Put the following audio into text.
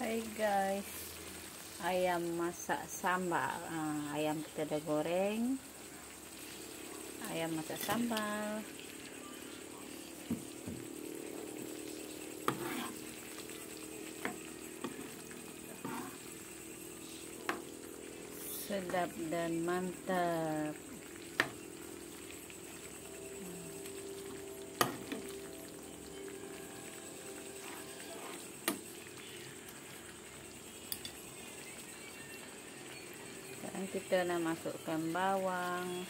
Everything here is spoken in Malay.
Hai guys. Ayam masak sambal. Uh, Ayam kita dah goreng. Ayam masak sambal. Sedap dan mantap dan kita nak masukkan bawang